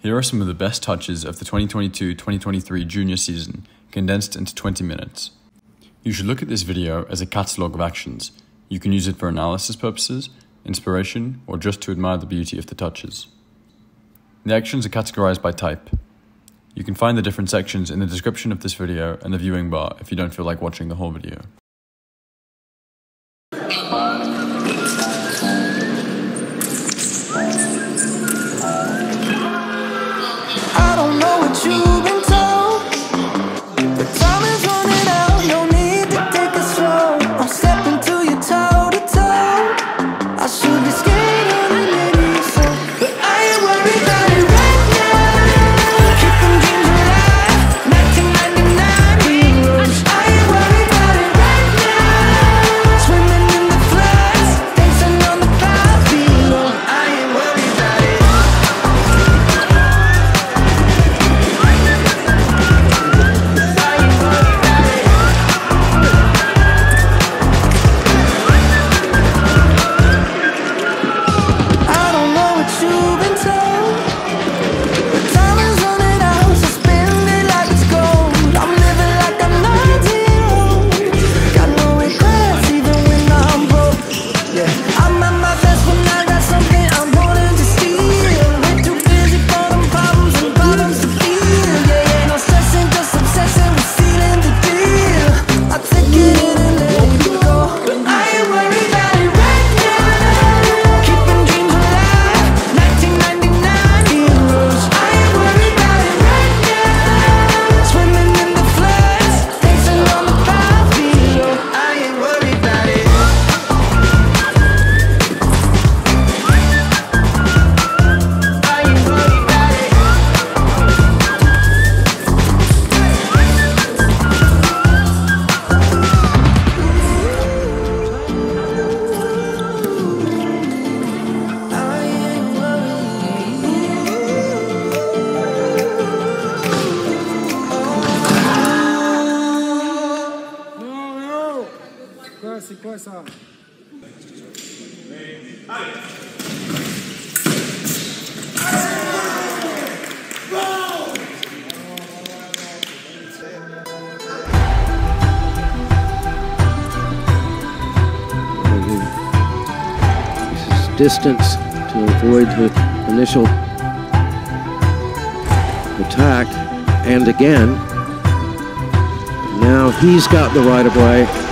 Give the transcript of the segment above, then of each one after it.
Here are some of the best touches of the 2022 2023 junior season, condensed into 20 minutes. You should look at this video as a catalogue of actions. You can use it for analysis purposes, inspiration, or just to admire the beauty of the touches. The actions are categorized by type. You can find the different sections in the description of this video and the viewing bar if you don't feel like watching the whole video. distance to avoid the initial attack. And again, now he's got the right of way.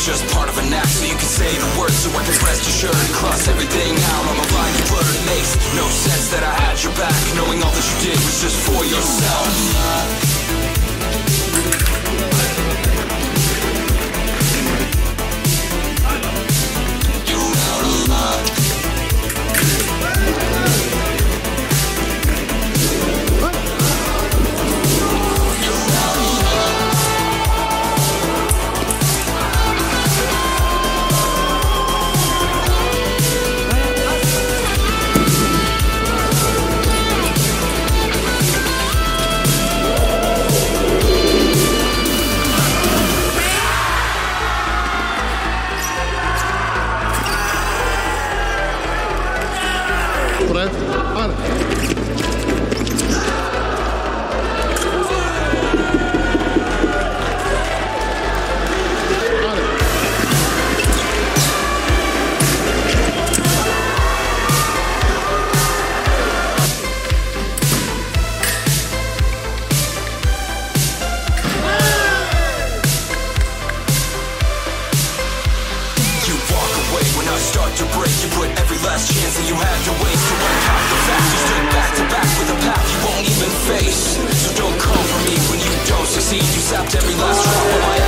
It's just part of an act So you can say the words so I can rest assured Cross everything out on the line you put It makes no sense that I had your back Knowing all that you did was just for yourself. zapped every last drop of my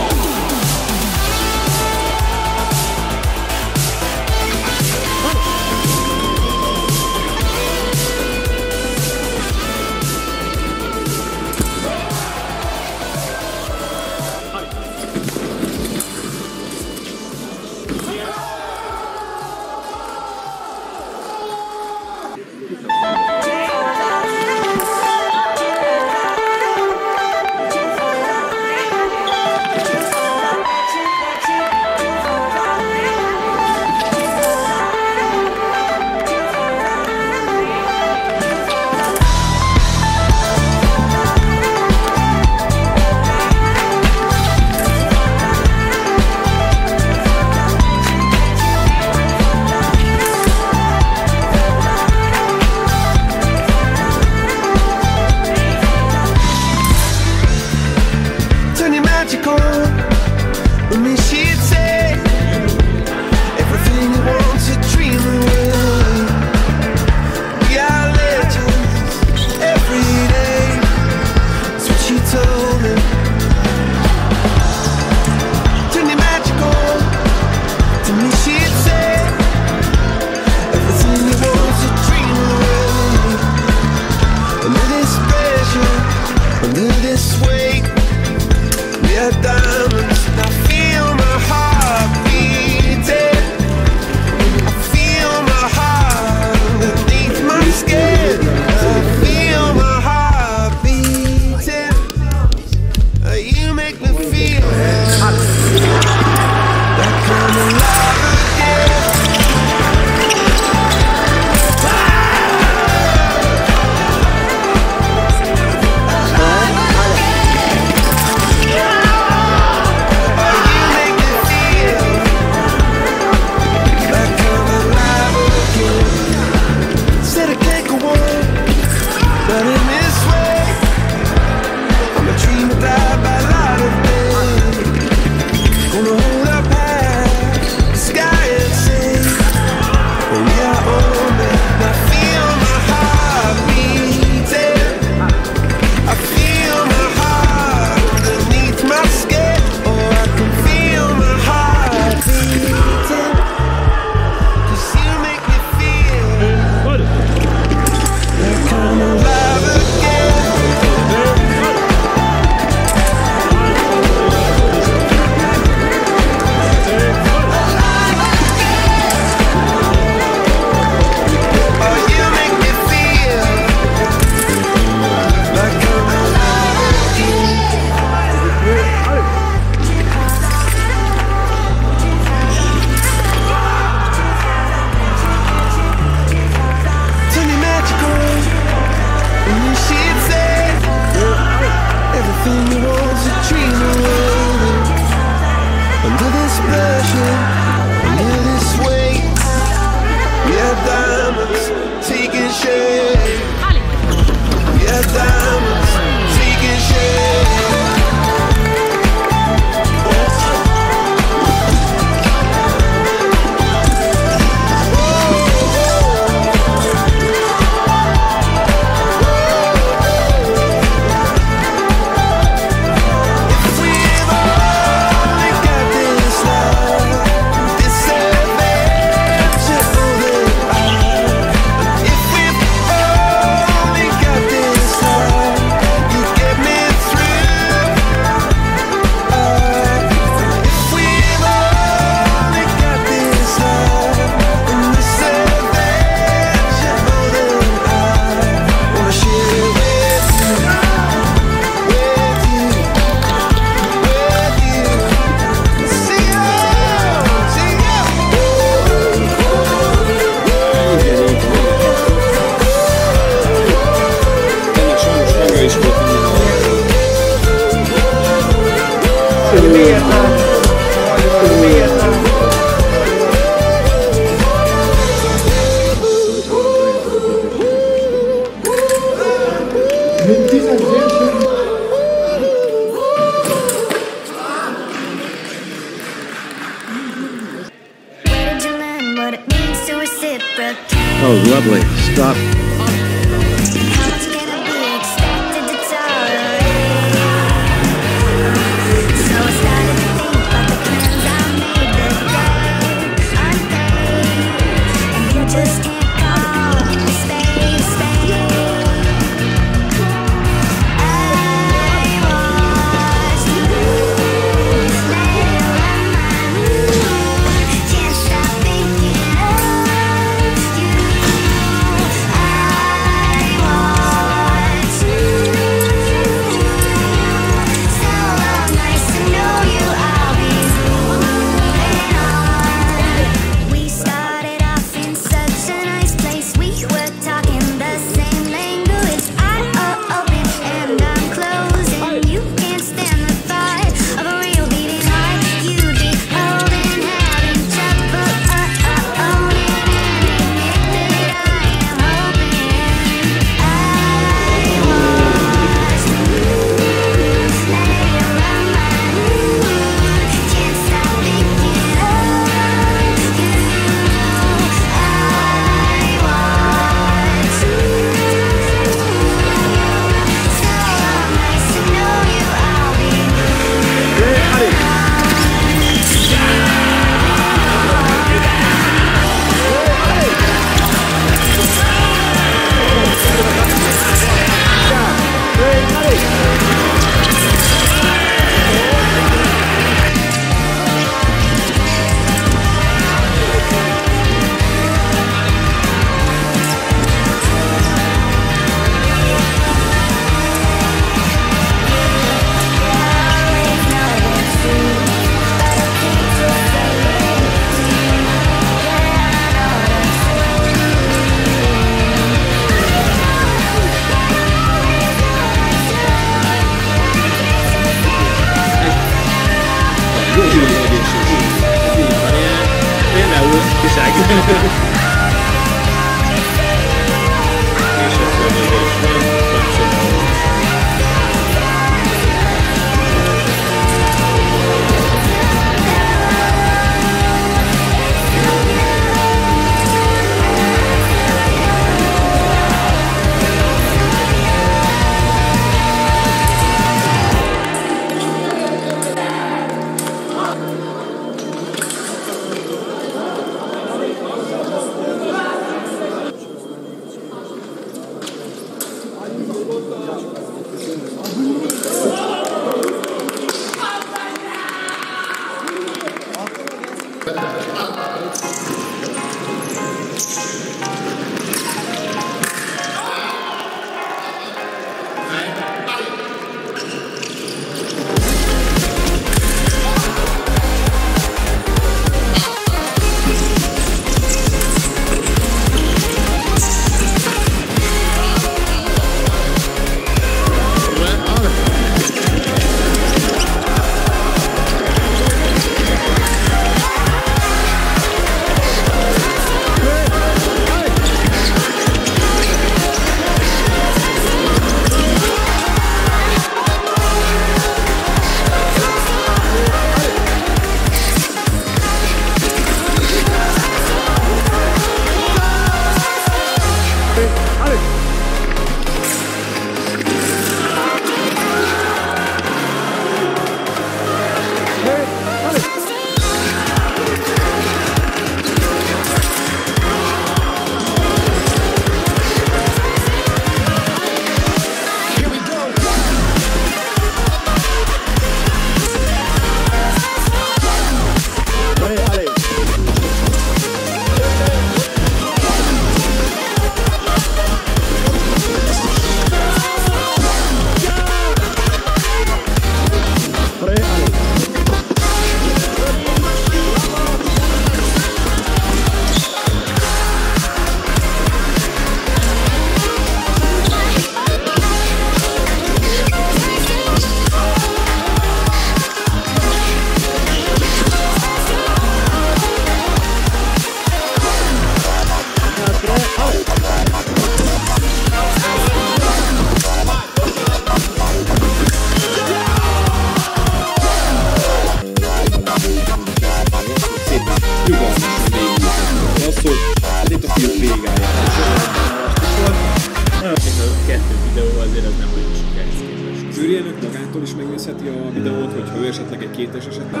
megnézheti a videót, hogyha ő esetleg egy kétes esetleg.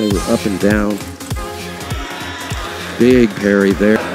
They were up and down. Big parry there.